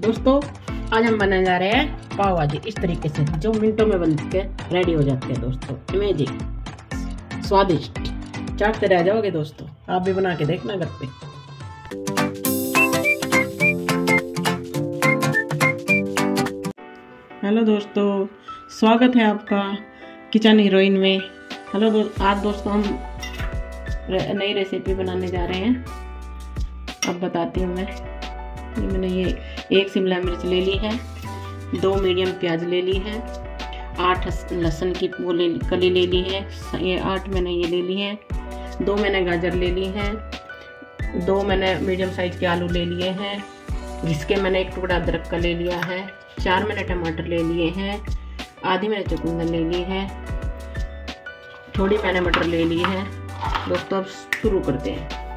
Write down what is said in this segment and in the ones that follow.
दोस्तों आज हम बनाने जा रहे हैं पाव भाजी इस तरीके से जो मिनटों में बन के रेडी हो जाते हैं दोस्तों। अमेजिंग स्वादिष्ट। चाटते रह जाओगे दोस्तों। आप भी बना के देखना घर पे। हेलो दोस्तों स्वागत है आपका किचन हीरोइन में। हेलो दो, आज दोस्तों हम नई रेसिपी बनाने जा रहे हैं। अब बताती हूँ मैं। ये मैंने ये एक शिमला मिर्च ले ली है, दो मीडियम प्याज ले ली है, आठ लहसुन की वो ले, कली ले ली है ये आठ मैंने ये ले ली है, दो मैंने गाजर ले ली है, दो मैंने मीडियम साइज़ के आलू ले लिए हैं, जिसके मैंने एक टुकड़ा अदरक का ले लिया है, चार मैंने टमाटर ले लिए हैं, आधी मैंने चुकंदर ले ली है, थोड़ी मैंने मटर ले ली है, दोस्तों अब शुरू करते हैं।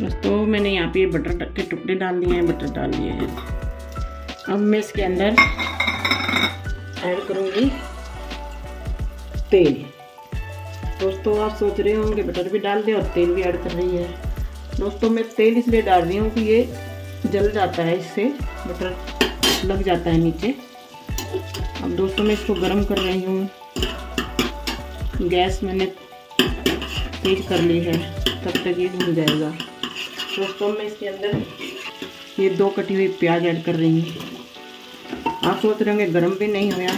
दोस्तों मैंने यहाँ पे बटर के टुकड़े डाल दिए हैं बटर डाल दिए हैं। अब मैं इसके अंदर ऐड करूँगी तेल। दोस्तों, आप सोच रहे होंगे बटर भी डाल दें और तेल भी ऐड कर रही है। दोस्तों, मैं तेल इसलिए डाल रही हूँ कि ये जल जाता है, इससे बटर लग जाता है नीचे। अब दोस्तों, मैं इसको गर्म कर रही हूँ। गैस मैंने तेज कर ली है, तब तक ये भून जाएगा। दोस्तों मैं इसके अंदर। ये दो कटी हुई प्याज ऐड कर रही हूँ। आप सोच रहे होंगे गर्म भी नहीं हुआ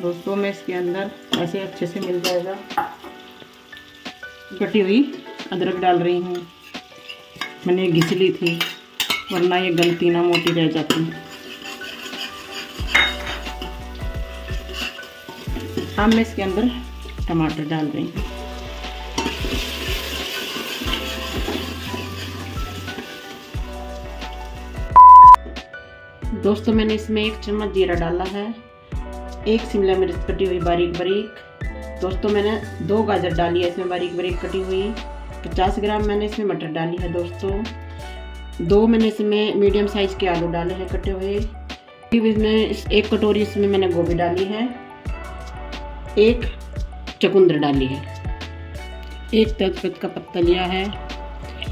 दोस्तों, मैं इसके अंदर ऐसे अच्छे से मिल जाएगा। कटी हुई अदरक डाल रही हूँ। मैंने ये घिस ली थी, वरना ये गलती ना मोटी रह जाती। अब मैं इसके अंदर टमाटर डाल रही हूँ। दोस्तों, मैंने इसमें एक चम्मच जीरा डाला है, एक शिमला मिर्च कटी हुई बारीक बारीक। दोस्तों, मैंने दो गाजर डाली है इसमें बारीक बारीक कटी हुई। पचास ग्राम मैंने इसमें मटर डाली है दोस्तों। दो मैंने इसमें मीडियम साइज़ के आलू डाले हैं कटे हुए। इसमें एक कटोरी इसमें मैंने गोभी डाली है। एक चकुंदर डाली है। एक तेजपत का पत्ता लिया है।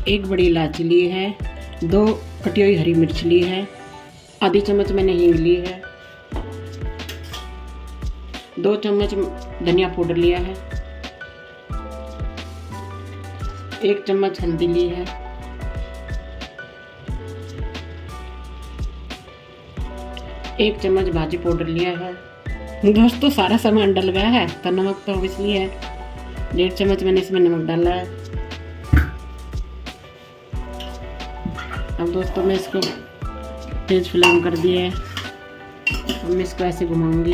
एक बड़ी इलायची ली है। दो कटी हुई हरी मिर्च ली है। आधी चम्मच मैंने हींग ली है। दो चम्मच धनिया पाउडर लिया है। एक चम्मच हल्दी ली है। एक चम्मच भाजी पाउडर लिया है। दोस्तों, सारा सामान डल गया है तो नमक तो इसलिए है। डेढ़ चम्मच मैंने इसमें नमक डाला है। अब दोस्तों, मैं इसको तेज फ्लेम कर दिए अब मैं इसको ऐसे घुमाऊँगी।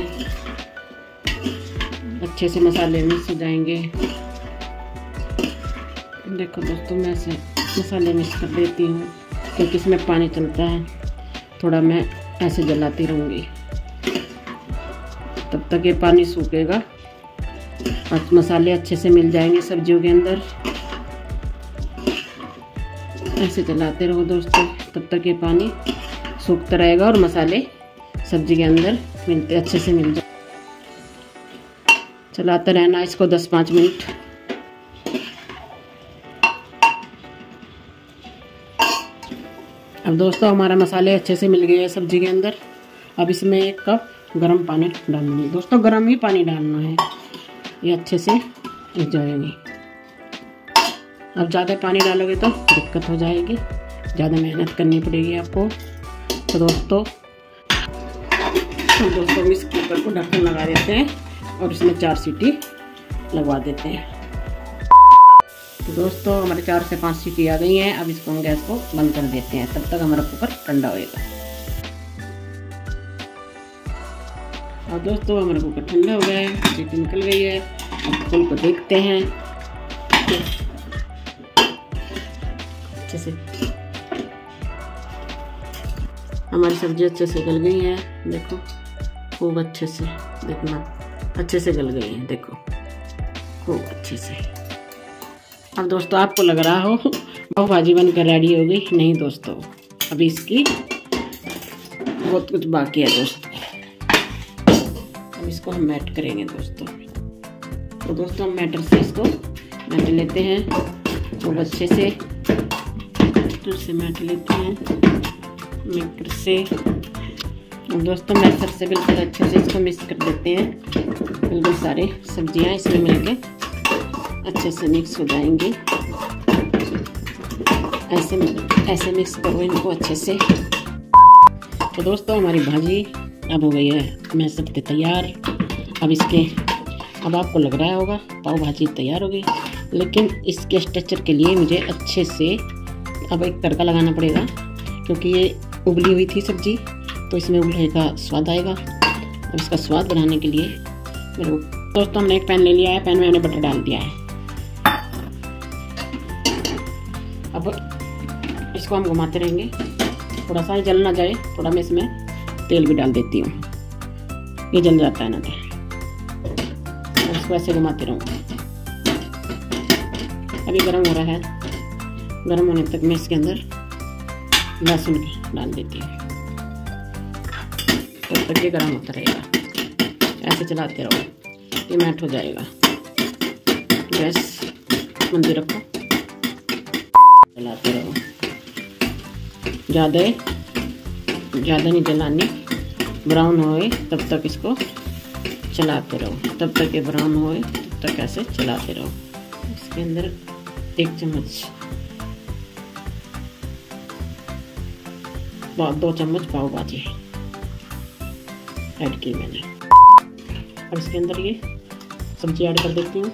अच्छे से मसाले मिक्स हो जाएँगे देखो दोस्तों, मैं ऐसे मसाले मिक्स कर देती हूँ, क्योंकि इसमें पानी चलता है। थोड़ा मैं ऐसे जलाती रहूँगी। तब तक ये पानी सूखेगा। और मसाले अच्छे से मिल जाएँगे सब्जियों के अंदर। ऐसे चलाते रहो दोस्तों, तब तक ये पानी सूखता रहेगा और मसाले सब्ज़ी के अंदर मिलते अच्छे से मिल जाए। चलाते रहना इसको 10-5 मिनट। अब दोस्तों, हमारा मसाले अच्छे से मिल गए हैं सब्ज़ी के अंदर। अब इसमें एक कप गर्म पानी डालना है। दोस्तों, गर्म ही पानी डालना है। ये अच्छे से जाएँगे। अब ज़्यादा पानी डालोगे तो दिक्कत हो जाएगी। ज़्यादा मेहनत करनी पड़ेगी आपको। तो दोस्तों, हम दोस्तों इस कुकर को ढक्कन लगा देते हैं और इसमें चार सीटी लगवा देते हैं। तो दोस्तों, हमारे चार से पाँच सीटी आ गई हैं। अब इसको हम गैस को बंद कर देते हैं। तब तक हमारा कुकर ठंडा होएगा। और दोस्तों, हमारा कुकर ठंडा हो गया है। सीटी निकल गई है। अब फूल को देखते हैं। अच्छे से हमारी सब्ज़ी अच्छे से गल गई है, देखो, खूब अच्छे से, देखना, अच्छे से गल गई है, देखो, खूब अच्छे से। अब दोस्तों, आपको लग रहा हो, बहु भाजी बनकर रेडी हो गई। नहीं दोस्तों अभी इसकी बहुत कुछ बाकी है दोस्तों। अब इसको हम मैट करेंगे दोस्तों। तो दोस्तों, हम मैटर से इसको मैट लेते हैं, खूब अच्छे से। फिर से मैट लेते हैं। मिक्सर से दोस्तों मैसर से बिल्कुल अच्छे से इसको मिक्स कर देते हैं। बिल्कुल सारे सब्ज़ियाँ इसमें मिलके अच्छे से मिक्स हो जाएँगी। ऐसे ऐसे मिक्स करो इनको अच्छे से। तो दोस्तों, हमारी भाजी अब हो गई है मैसर के तैयार। अब इसके, अब आपको लग रहा होगा, पाव भाजी तैयार हो गई। लेकिन इसके स्ट्रक्चर के लिए मुझे अच्छे से अब एक तड़का लगाना पड़ेगा, क्योंकि ये उबली हुई थी सब्ज़ी तो इसमें उबले का स्वाद आएगा। अब इसका स्वाद बढ़ाने के लिए मेरे दोस्तों, हमने एक पैन ले लिया है। पैन में हमने बटर डाल दिया है। अब इसको हम घुमाते रहेंगे। थोड़ा सा जल ना जाए, थोड़ा मैं इसमें तेल भी डाल देती हूँ। ये जल जाता है ना तो इसको ऐसे घुमाते रहूँगा अभी गर्म हो रहा है। गर्म होने तक मैं इसके अंदर लहसुन भी डाल देती हूँ। तब तो तक ये गर्म होता रहेगा। ऐसे चलाते रहो ये मैट हो जाएगा। गैस मंदी रखो। चलाते रहो। ज़्यादा ज़्यादा नहीं जलानी। ब्राउन होए तब तक इसको चलाते रहो। तब तक ये ब्राउन होए तब तक ऐसे चलाते रहो। इसके अंदर एक चम्मच दो चम्मच पाव भाजी ऐड की मैंने अब इसके अंदर ये सब्ज़ी ऐड कर देती हूँ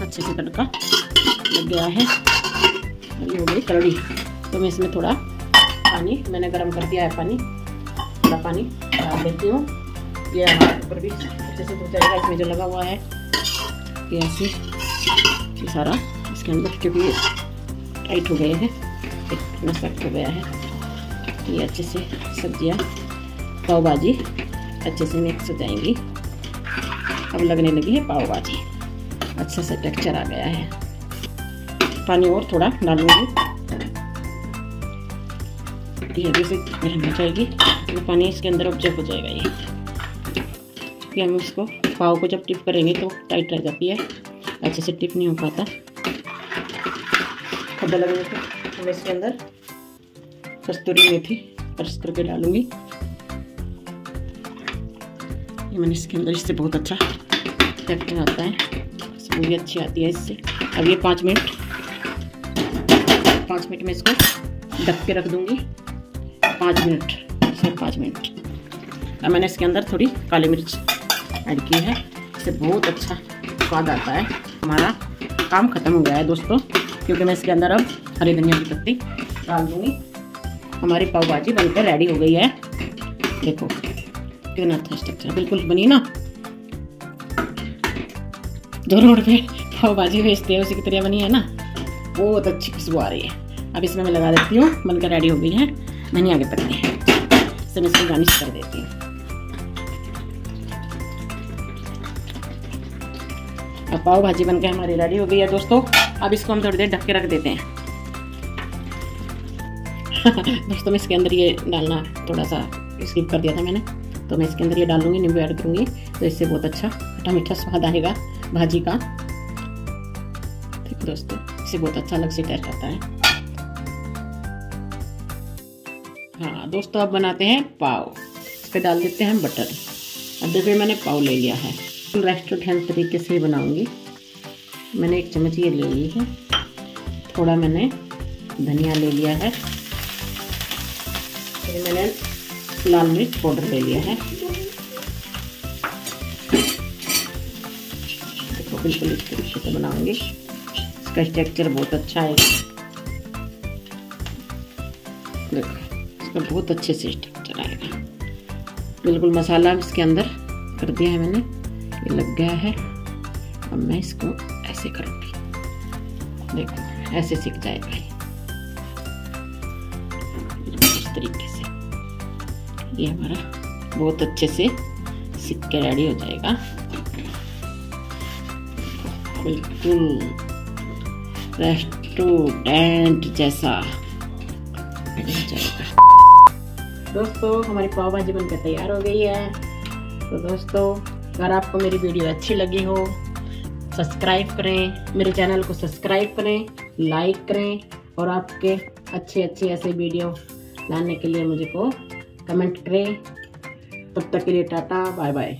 अच्छे से तड़का लग गया है ये हो गई कड़ी तो मैं इसमें थोड़ा पानी मैंने गर्म कर दिया है पानी थोड़ा पानी डाल देती हूँ ये हमारे ऊपर भी। अच्छे से धो जाएगा इसमें जो लगा हुआ है, ये ऐसे, ये सारा, इसके अंदर क्योंकि टाइट हो गए हैं सख्त हो गया है। ये अच्छे से सब्ज़ियाँ, पाव भाजी अच्छे से मिक्स हो जाएँगी। अब लगने लगी है पाव भाजी। अच्छा सा टेक्सचर आ गया है। पानी और थोड़ा डालूँगी। ये अभी से हो जाएगी। तो पानी इसके अंदर ऑब्ज़र्व हो जाएगा ये। कि हम इसको पाव को जब टिप करेंगे तो टाइट रह जाती है। अच्छे से टिप नहीं हो पाता। खड्डा लगने तो मैं इसके अंदर कस्तूरी मेथी क्रश करके डालूँगी। ये मैंने इसके अंदर, इससे बहुत अच्छा टेक्सचर आता है। खुशबू भी अच्छी आती है इससे। अब ये पाँच मिनट पाँच मिनट में इसको ढक के रख दूँगी। पाँच मिनट सिर्फ़ पाँच मिनट। अब मैंने इसके अंदर थोड़ी काली मिर्च ऐड की है। इससे बहुत अच्छा स्वाद आता है। हमारा काम ख़त्म हो गया है दोस्तों, क्योंकि मैं इसके अंदर अब हरी धनिया की पत्ती डाल दूँगी। हमारी पाव भाजी बनकर रेडी हो गई है। देखो, कितना अच्छा स्ट्रक्चर बिल्कुल बनी ना? जो रोड पे पाव भाजी भेजते हैं उसी की तरह बनी है ना? बहुत अच्छी खुशबू आ रही है। अब इसमें मैं लगा देती हूँ, बनकर रेडी हो गई है धनिया के पत्ते। इससे मैं इसको गार्निश कर देती हूँ। अब पाव भाजी बन के हमारी रेडी हो गई है दोस्तों। अब इसको हम थोड़ी देर ढक के रख देते हैं। दोस्तों, मैं इसके अंदर ये डालना थोड़ा सा स्किप कर दिया था मैंने। तो मैं इसके अंदर ये डालूँगी, नींबू ऐड करूँगी। तो इससे बहुत अच्छा खट्टा मीठा स्वाद आएगा भाजी का। दोस्तों इससे बहुत अच्छा अलग से टेस्ट आता है। हाँ दोस्तों, अब बनाते हैं पाव। इस पर डाल देते हैं बटर अब देखिए मैंने पाव ले लिया है। रेस्टोरेंट तरीके से ही बनाऊँगी। मैंने एक चम्मच ये ले ली है। थोड़ा मैंने धनिया ले लिया है। फिर मैंने लाल मिर्च पाउडर ले लिया है। देखो बिल्कुल इस तरीके से बनाऊँगी। इसका स्ट्रक्चर बहुत अच्छा है। देखो, इसका बहुत अच्छे से स्ट्रक्चर आएगा। बिल्कुल मसाला इसके अंदर कर दिया है मैंने। ये लग गया है। अब मैं इसको ऐसे करूँगी। देखो, ऐसे सीख जाएगा। इस तरीके से। ये हमारा बहुत अच्छे से सीख के रेडी हो जाएगा। बिल्कुल। रेस्टोरेंट जैसा। दोस्तों, हमारी पाव भाजी बनकर तैयार हो गई है। तो दोस्तों अगर आपको मेरी वीडियो अच्छी लगी हो, सब्सक्राइब करें, मेरे चैनल को सब्सक्राइब करें, लाइक करें और आपके अच्छे अच्छे ऐसे वीडियो लाने के लिए मुझे को कमेंट करें। तब तक के लिए टाटा बाय बाय